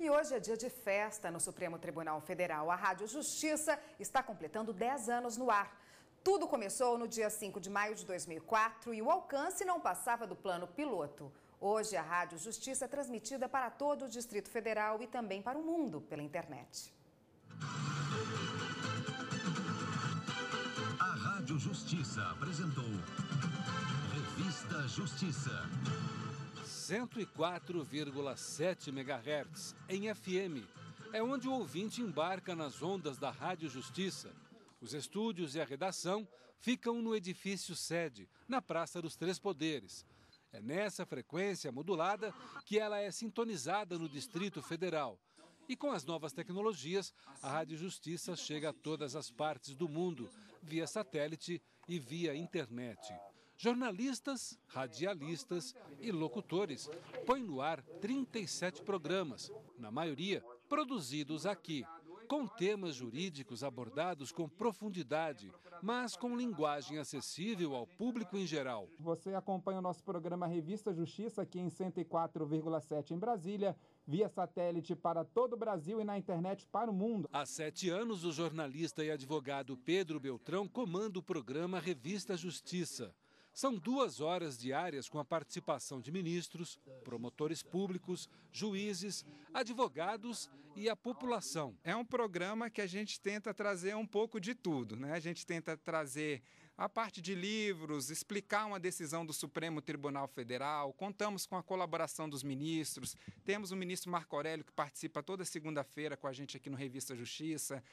E hoje é dia de festa no Supremo Tribunal Federal. A Rádio Justiça está completando 10 anos no ar. Tudo começou no dia 5 de maio de 2004 e o alcance não passava do plano piloto. Hoje, a Rádio Justiça é transmitida para todo o Distrito Federal e também para o mundo pela internet. A Rádio Justiça apresentou Revista Justiça. 104,7 MHz em FM. É onde o ouvinte embarca nas ondas da Rádio Justiça. Os estúdios e a redação ficam no edifício sede, na Praça dos Três Poderes. É nessa frequência modulada que ela é sintonizada no Distrito Federal. E com as novas tecnologias, a Rádio Justiça chega a todas as partes do mundo, via satélite e via internet. Jornalistas, radialistas e locutores põem no ar 37 programas, na maioria produzidos aqui, com temas jurídicos abordados com profundidade, mas com linguagem acessível ao público em geral. Você acompanha o nosso programa Revista Justiça aqui em 104,7 em Brasília, via satélite para todo o Brasil e na internet para o mundo. Há sete anos, o jornalista e advogado Pedro Beltrão comanda o programa Revista Justiça. São duas horas diárias com a participação de ministros, promotores públicos, juízes, advogados e a população. É um programa que a gente tenta trazer um pouco de tudo, né? A gente tenta trazer a parte de livros, explicar uma decisão do Supremo Tribunal Federal. Contamos com a colaboração dos ministros. Temos o ministro Marco Aurélio que participa toda segunda-feira com a gente aqui no Revista Justiça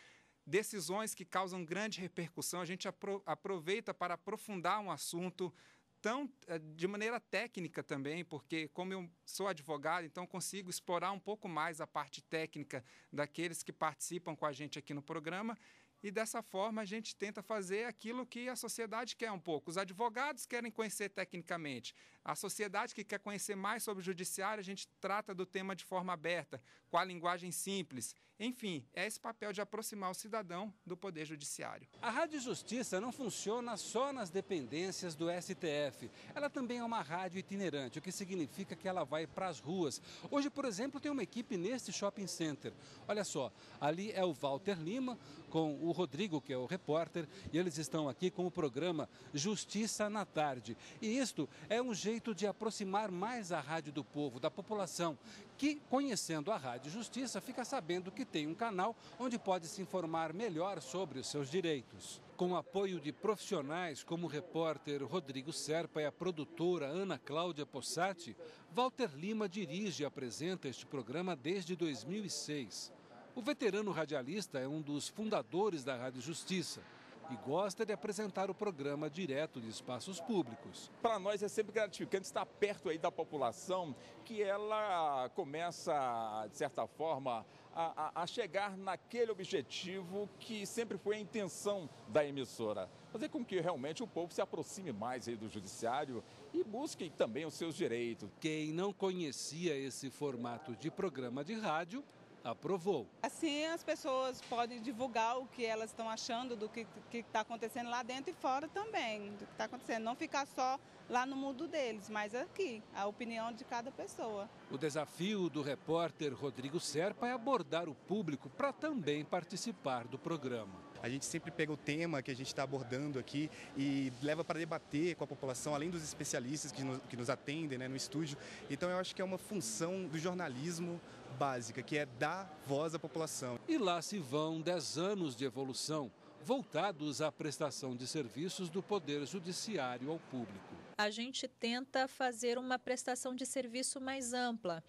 decisões que causam grande repercussão. A gente aproveita para aprofundar um assunto tão eh, de maneira técnica também, porque como eu sou advogado, então consigo explorar um pouco mais a parte técnica daqueles que participam com a gente aqui no programa e dessa forma a gente tenta fazer aquilo que a sociedade quer um pouco. Os advogados querem conhecer tecnicamente, a sociedade que quer conhecer mais sobre o judiciário, a gente trata do tema de forma aberta, com a linguagem simples. Enfim, é esse papel de aproximar o cidadão do poder judiciário. A Rádio Justiça não funciona só nas dependências do STF. Ela também é uma rádio itinerante, o que significa que ela vai para as ruas. Hoje, por exemplo, tem uma equipe neste shopping center. Olha só, ali é o Walter Lima com o Rodrigo, que é o repórter, e eles estão aqui com o programa Justiça na Tarde. E isto é um jeito de aproximar mais a rádio do povo, da população, que, conhecendo a Rádio Justiça, fica sabendo que tem um canal onde pode se informar melhor sobre os seus direitos. Com apoio de profissionais como o repórter Rodrigo Serpa e a produtora Ana Cláudia Possati, Walter Lima dirige e apresenta este programa desde 2006. O veterano radialista é um dos fundadores da Rádio Justiça e gosta de apresentar o programa direto de espaços públicos. Para nós é sempre gratificante estar perto aí da população, que ela começa, de certa forma, a, a, chegar naquele objetivo que sempre foi a intenção da emissora. Fazer com que realmente o povo se aproxime mais aí do judiciário e busque também os seus direitos. Quem não conhecia esse formato de programa de rádio aprovou. Assim as pessoas podem divulgar o que elas estão achando do que está acontecendo lá dentro e fora também, do que está acontecendo. Não ficar só lá no mundo deles, mas aqui, a opinião de cada pessoa. O desafio do repórter Rodrigo Serpa é abordar o público para também participar do programa. A gente sempre pega o tema que a gente está abordando aqui e leva para debater com a população, além dos especialistas que nos, que nos atendem né, no estúdio. Então eu acho que é uma função do jornalismo básica, que é dar voz à população. E lá se vão 10 anos de evolução voltados à prestação de serviços do Poder Judiciário ao público. A gente tenta fazer uma prestação de serviço mais ampla.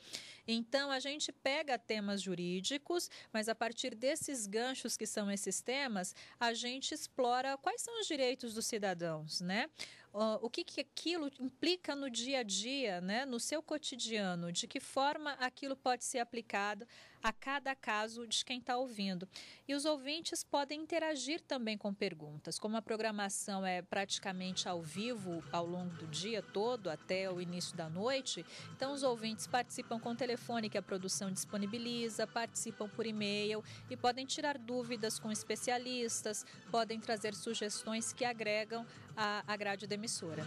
Então, a gente pega temas jurídicos, mas a partir desses ganchos que são esses temas, a gente explora quais são os direitos dos cidadãos, né? O que, que aquilo implica no dia a dia, né? no seu cotidiano, de que forma aquilo pode ser aplicado a cada caso de quem está ouvindo. E os ouvintes podem interagir também com perguntas. Como a programação é praticamente ao vivo ao longo do dia todo, até o início da noite, então os ouvintes participam com o telefone que a produção disponibiliza, participam por e-mail e podem tirar dúvidas com especialistas, podem trazer sugestões que agregam a, grade da emissora.